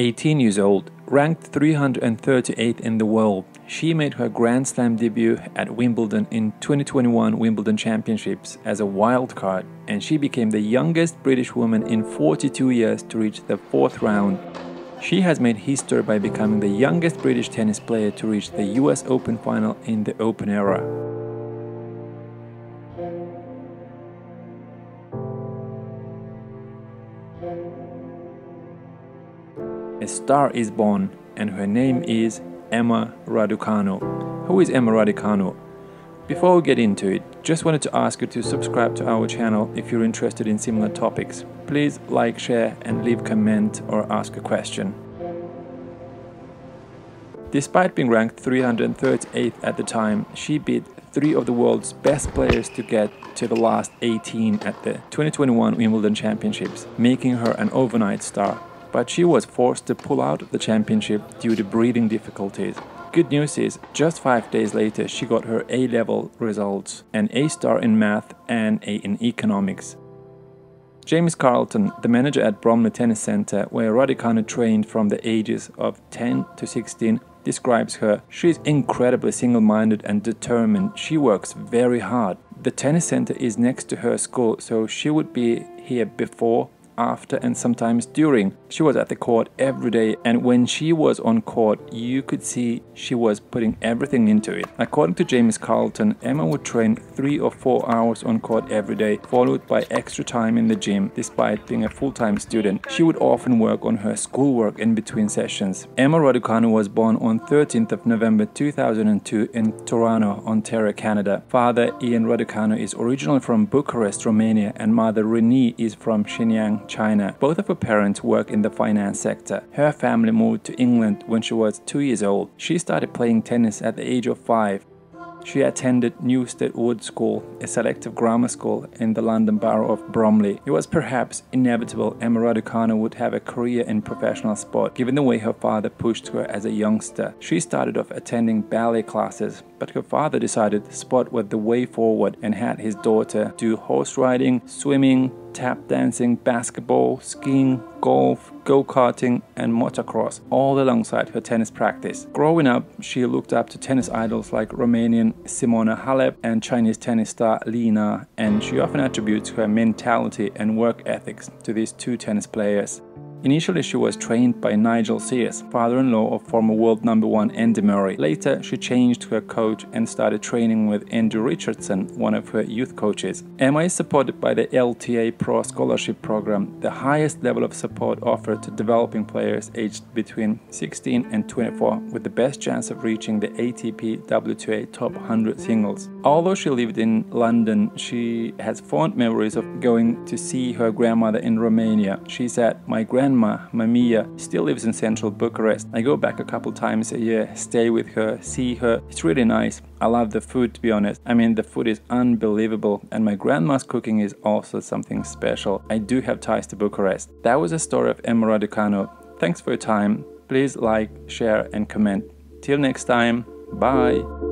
18 years old, ranked 338th in the world, she made her Grand Slam debut at Wimbledon in 2021 Wimbledon Championships as a wild card, and she became the youngest British woman in 42 years to reach the fourth round. She has made history by becoming the youngest British tennis player to reach the US Open final in the Open era. Star is born, and her name is Emma Raducanu. Who is Emma Raducanu? Before we get into it, just wanted to ask you to subscribe to our channel if you're interested in similar topics. Please like, share, and leave comment or ask a question. Despite being ranked 338th at the time, she beat three of the world's best players to get to the last 18 at the 2021 Wimbledon Championships, making her an overnight star but she was forced to pull out the championship due to breathing difficulties. Good news is, just five days later, she got her A level results an A star in math and A in economics. James Carlton, the manager at Bromley Tennis Centre, where Raducanu trained from the ages of 10 to 16, describes her. She's incredibly single minded and determined. She works very hard. The tennis center is next to her school, so she would be here before, after and sometimes during. She was at the court every day, and when she was on court, you could see she was putting everything into it. According to James Carlton, Emma would train three or four hours on court every day, followed by extra time in the gym, despite being a full time student. She would often work on her schoolwork in between sessions. Emma Raducanu was born on 13th of November 2002 in Toronto, Ontario, Canada. Father Ian Raducanu is originally from Bucharest, Romania, and mother Renee is from Shenyang, China. Both of her parents work in the finance sector. Her family moved to England when she was two years old. She started playing tennis at the age of five. She attended Newstead Wood School, a selective grammar school in the London borough of Bromley. It was perhaps inevitable Emma Raducanu would have a career in professional sport, given the way her father pushed her as a youngster. She started off attending ballet classes, but her father decided sport was the way forward and had his daughter do horse riding, swimming, tap dancing, basketball, skiing, golf, go karting, and motocross, all alongside her tennis practice. Growing up, she looked up to tennis idols like Romanian Simona Halep and Chinese tennis star Li Na, and she often attributes her mentality and work ethics to these two tennis players. Initially, she was trained by Nigel Sears, father-in-law of former world number one Andy Murray. Later, she changed her coach and started training with Andrew Richardson, one of her youth coaches. Emma is supported by the LTA Pro Scholarship Program, the highest level of support offered to developing players aged between 16 and 24, with the best chance of reaching the ATP WTA Top 100 singles. Although she lived in London, she has fond memories of going to see her grandmother in Romania. She said, My grandmother grandma, Mamia, still lives in central Bucharest. I go back a couple times a year, stay with her, see her. It's really nice. I love the food to be honest. I mean, the food is unbelievable, and my grandma's cooking is also something special. I do have ties to Bucharest. That was a story of Emma Raducanu. Thanks for your time. Please like, share, and comment. Till next time, bye.